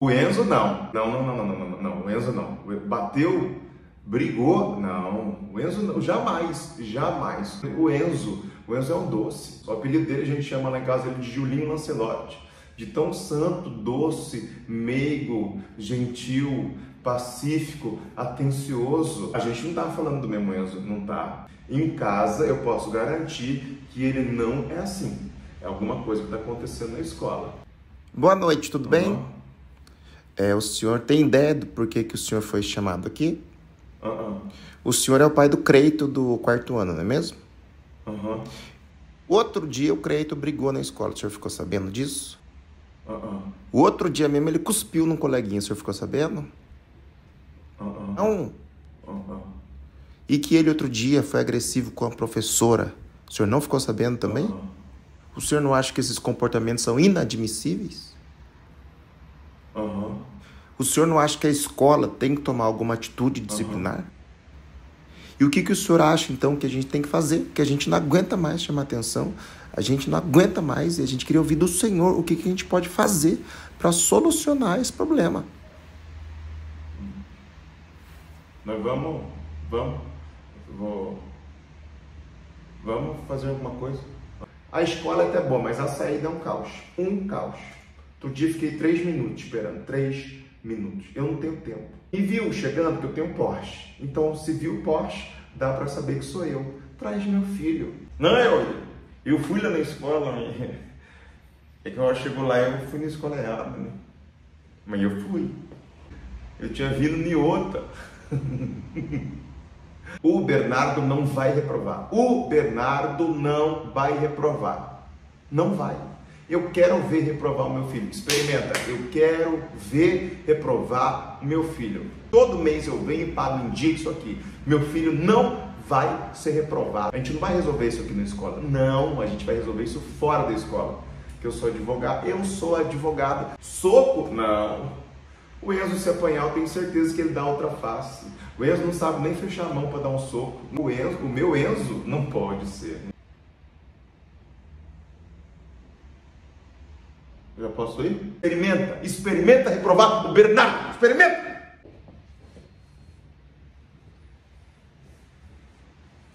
O Enzo não. Não, não, não, não, não, não, não. O Enzo não. Bateu, brigou? Não. O Enzo não. Jamais, jamais. O Enzo, o Enzo é um doce. O apelido dele a gente chama lá em casa ele de Julinho Lancelotti. De tão santo, doce, meigo, gentil, pacífico, atencioso. A gente não tá falando do mesmo Enzo, não tá. Em casa eu posso garantir que ele não é assim. É alguma coisa que está acontecendo na escola. Boa noite, tudo Uhum. bem? É, o senhor tem ideia do porquê que o senhor foi chamado aqui? Aham. O senhor é o pai do Creito do quarto ano, não é mesmo? Aham. Outro dia o Creito brigou na escola, o senhor ficou sabendo disso? Aham. O outro dia mesmo ele cuspiu num coleguinha, o senhor ficou sabendo? Aham. Não. E que ele outro dia foi agressivo com a professora, o senhor não ficou sabendo também? O senhor não acha que esses comportamentos são inadmissíveis? Aham. O senhor não acha que a escola tem que tomar alguma atitude disciplinar? E o que, que o senhor acha, então, que a gente tem que fazer? Que a gente não aguenta mais chamar atenção, a gente não aguenta mais e a gente queria ouvir do senhor o que, que a gente pode fazer para solucionar esse problema. Nós vamos. Vamos. Vou. Vamos fazer alguma coisa. A escola é até boa, mas a saída é um caos. Um caos. Outro dia fiquei três minutos esperando. Três minutos. Eu não tenho tempo. E viu chegando que eu tenho Porsche. Então, se viu Porsche, dá pra saber que sou eu. Traz meu filho. Não, eu. Eu fui lá na escola. né? É que eu chego lá eu fui na escola errada, né? Mas eu fui. Eu tinha vindo em outra. O Bernardo não vai reprovar. O Bernardo não vai reprovar. Não vai. Eu quero ver reprovar o meu filho. Experimenta. Eu quero ver reprovar o meu filho. Todo mês eu venho e pago um dia isso aqui. Meu filho não vai ser reprovado. A gente não vai resolver isso aqui na escola. Não, a gente vai resolver isso fora da escola. Que eu sou advogado. Eu sou advogado. Soco? Não. O Enzo se apanhar, eu tenho certeza que ele dá outra face. O Enzo não sabe nem fechar a mão para dar um soco. O, Enzo, o meu Enzo não pode ser. Já posso ir? Experimenta, experimenta reprovar o Bernardo. Experimenta!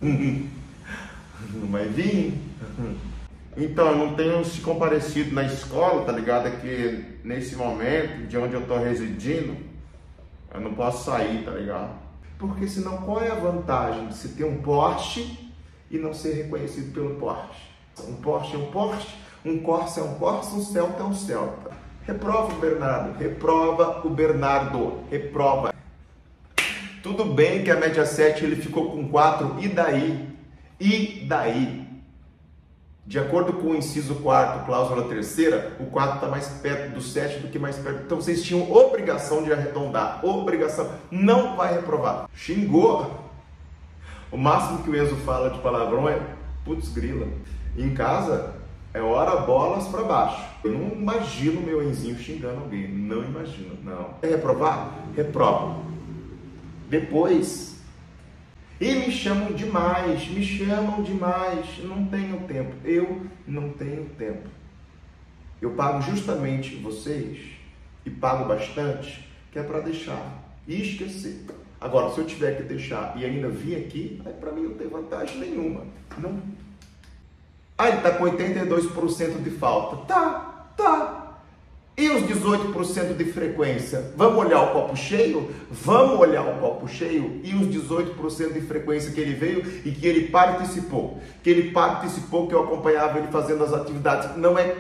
Não vai vir? Então, eu não tenho se comparecido na escola, tá ligado? É que nesse momento, de onde eu tô residindo, eu não posso sair, tá ligado? Porque senão qual é a vantagem de se ter um Porsche e não ser reconhecido pelo Porsche? Um Porsche é um Porsche, um Corsa é um Corsa, um Celta é um Celta. Reprova o Bernardo, reprova o Bernardo, reprova. Tudo bem que a média 7 ele ficou com 4, e daí? E daí? De acordo com o inciso 4, cláusula 3, o 4 está mais perto do 7 do que mais perto. Então vocês tinham obrigação de arredondar. Obrigação. Não vai reprovar. Xingou. O máximo que o Enzo fala de palavrão é putz grila. Em casa é hora bolas para baixo. Eu não imagino meu Enzinho xingando alguém. Não imagino. Não. É reprovar? Reprova. Depois e me chamam demais, me chamam demais, não tenho tempo. Eu não tenho tempo. Eu pago justamente vocês e pago bastante, que é para deixar e esquecer. Agora, se eu tiver que deixar e ainda vir aqui, aí para mim não tem vantagem nenhuma. Não. Ah, ele tá com 82% de falta. Tá, tá. E os 18% de frequência? Vamos olhar o copo cheio? Vamos olhar o copo cheio e os 18% de frequência que ele veio e que ele participou. Que ele participou, que eu acompanhava ele fazendo as atividades. Não é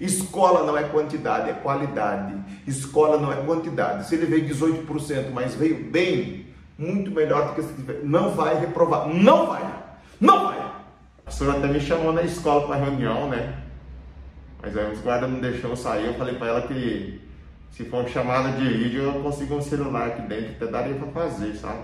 escola não é quantidade, é qualidade. Escola não é quantidade. Se ele veio 18%, mas veio bem, muito melhor do que se tiver. Não vai reprovar. Não vai. Não vai. A senhora até me chamou na escola para reunião, né? Mas aí os guardas não deixou eu sair, eu falei pra ela que se for chamada de vídeo eu consigo um celular aqui dentro, até daria pra fazer, sabe?